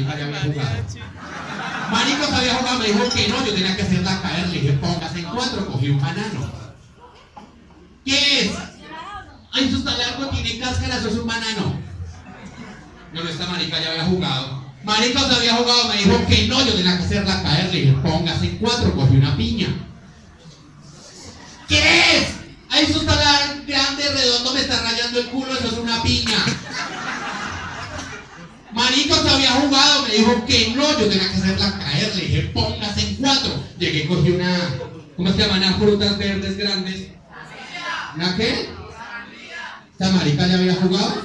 marica ya había jugado. Había jugado, me dijo que no, yo tenía que hacerla caer, le dije, póngase en cuatro, cogí un banano. ¿Qué es? Ay, eso está largo, tiene cáscara, eso es un banano. No, no, esta marica ya había jugado. Marico se había jugado, me dijo que no, yo tenía que hacerla caer, le dije, póngase en cuatro, cogí una piña. ¿Qué es? Ay, eso está grande, redondo, me está rayando el culo, eso es una piña. Había jugado, me dijo que no, yo tenía que hacerla caer, le dije, póngase en cuatro. Llegué, cogí una, ¿cómo se llaman las frutas verdes grandes? ¿Una qué? ¿Esta marica ya había jugado?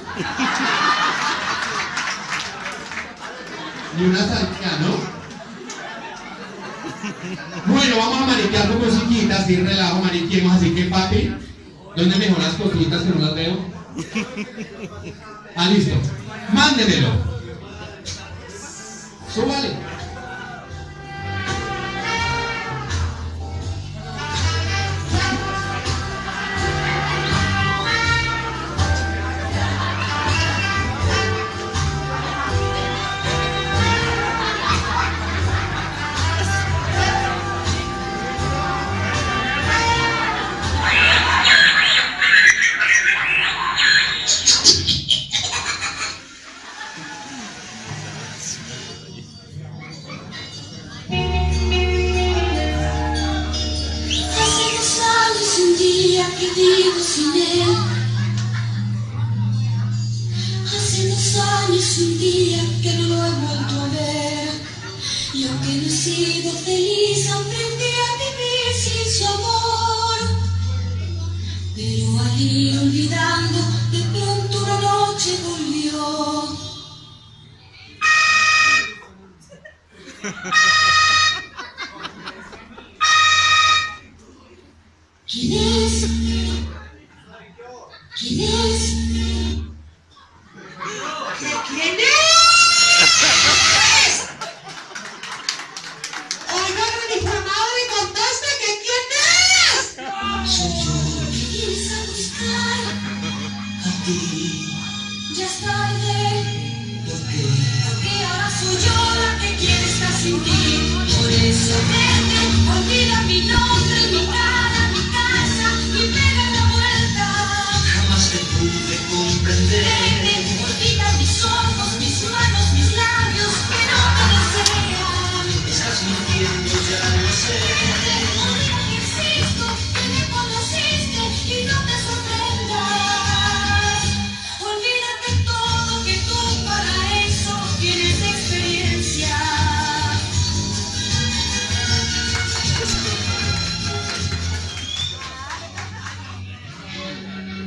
Ni una sandía, ¿no? Bueno, vamos a mariquear con musiquita, así relajo, mariquemos, así que papi, ¿dónde me las cositas que no las veo? Ah, listo. Mándemelo. Somali. Vivo sin él. Hace dos años un día que no lo he vuelto a ver. Y aunque no he sido feliz, aprendí a vivir sin su amor. Pero al ir olvidando, de pronto una noche volvió. ¿Quién es? Ya es tarde. Porque ahora soy yo la que quiere estar sin ti. Por eso vete, olvida mi nombre, mi cara, mi casa y pega la vuelta. Jamás te pude comprender.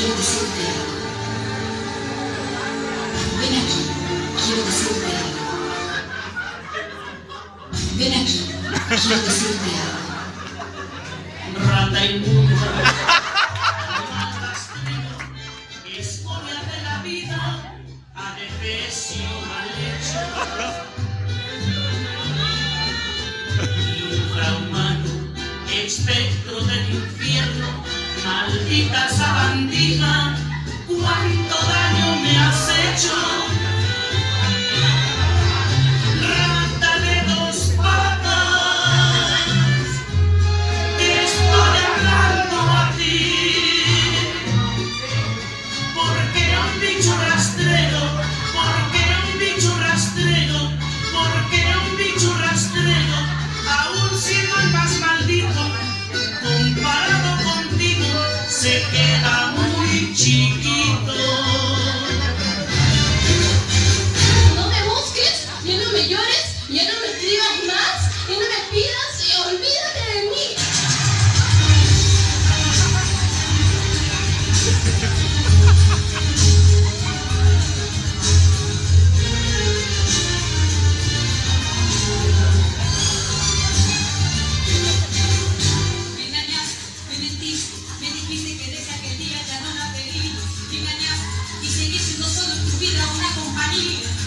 quiero decirte. Ven aquí, quiero decirte algo. Ven aquí, quiero decirte algo. Rata inmunda. Escoria de la vida, a adefesio mal hecho. Infrahumano, expectante maldita sabandija.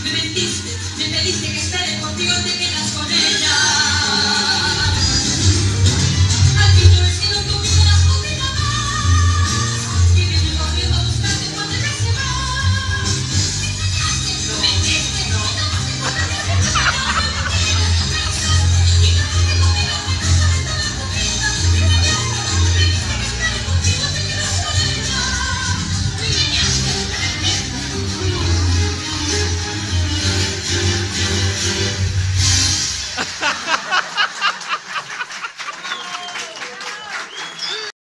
Adventista.